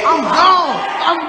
I'm gone. I'm.